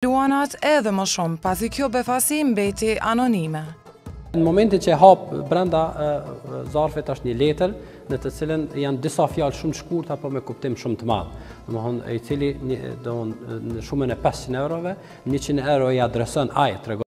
Luanat edhe më shumë, pasi kjo befasi mbeti anonime. Në momentin që e hap brenda zarfit është një letër, në të cilën janë disa fjalë shumë të shkurta po me kuptim shumë të madh. Domethënë i cili në shumën e 500 eurove, 100 euro i adreson ai tregon